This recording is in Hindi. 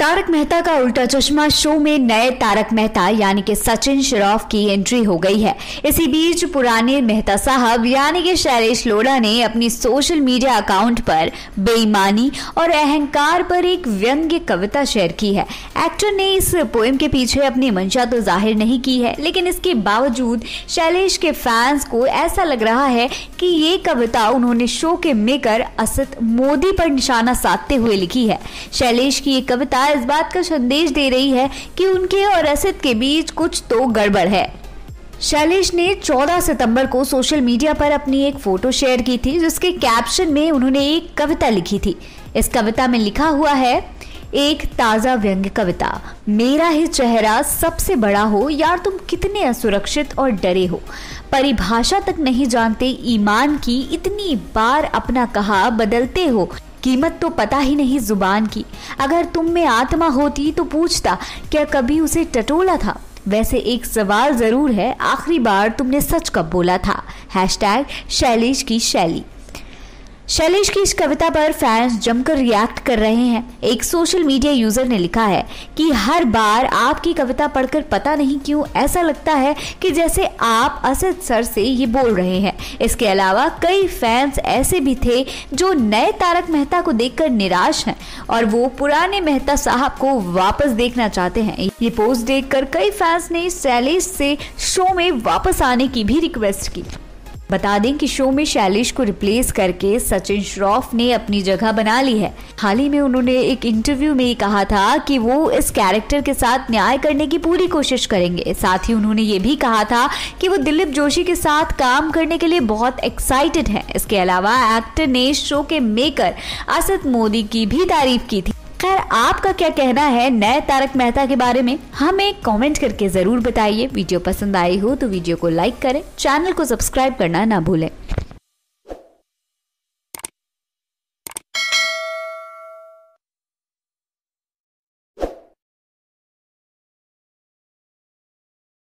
तारक मेहता का उल्टा चश्मा शो में नए तारक मेहता यानी कि सचिन श्रॉफ की एंट्री हो गई है। इसी बीच पुराने मेहता साहब यानी कि शैलेश लोढ़ा ने अपनी सोशल मीडिया अकाउंट पर बेईमानी और अहंकार पर एक व्यंग्य कविता शेयर की है। एक्टर ने इस पोएम के पीछे अपनी मंशा तो ज़ाहिर नहीं की है, लेकिन इसके बावजूद शैलेश के फैंस को ऐसा लग रहा है कि ये कविता उन्होंने शो के मेकर असत मोदी पर निशाना साधते हुए लिखी है। शैलेश की ये कविता इस बात का संदेश दे रही है कि उनके और असद के बीच कुछ तो गड़बड़ है। शैलेश ने 14 सितंबर को सोशल मीडिया पर अपनी एक फ़ोटो शेयर की थी, जिसके कैप्शन में उन्होंने एक कविता लिखी थी। इस कविता में लिखा हुआ है, एक ताज़ा व्यंग्य कविता, मेरा ही चेहरा सबसे बड़ा हो, यार तुम कितने असुरक्षित और डरे हो। परिभाषा तक नहीं जानते, ईमान की इतनी बार अपना कहा बदलते हो कीमत तो पता ही नहीं ज़ुबान की। अगर तुम में आत्मा होती तो पूछता, क्या कभी उसे टटोला था? वैसे एक सवाल ज़रूर है, आखिरी बार तुमने सच कब बोला था? हैश शैलेश की शैली। शैलेश की इस कविता पर फैंस जमकर रिएक्ट कर रहे हैं। एक सोशल मीडिया यूज़र ने लिखा है कि हर बार आपकी कविता पढ़कर पता नहीं क्यों ऐसा लगता है कि जैसे आप असद सर से ये बोल रहे हैं। इसके अलावा कई फैंस ऐसे भी थे जो नए तारक मेहता को देखकर निराश हैं और वो पुराने मेहता साहब को वापस देखना चाहते हैं। ये पोस्ट देखकर कई फैंस ने शैलेश से शो में वापस आने की भी रिक्वेस्ट की। बता दें कि शो में शैलेश को रिप्लेस करके सचिन श्रॉफ ने अपनी जगह बना ली है। हाल ही में उन्होंने एक इंटरव्यू में कहा था कि वो इस कैरेक्टर के साथ न्याय करने की पूरी कोशिश करेंगे। साथ ही उन्होंने ये भी कहा था कि वो दिलीप जोशी के साथ काम करने के लिए बहुत एक्साइटेड है। इसके अलावा एक्टर ने शो के मेकर असद मोदी की भी तारीफ़ की थी। खैर, आपका क्या कहना है नए तारक मेहता के बारे में? हमें कमेंट करके ज़रूर बताइए। वीडियो पसंद आई हो तो वीडियो को लाइक करें चैनल को सब्सक्राइब करना ना भूलें।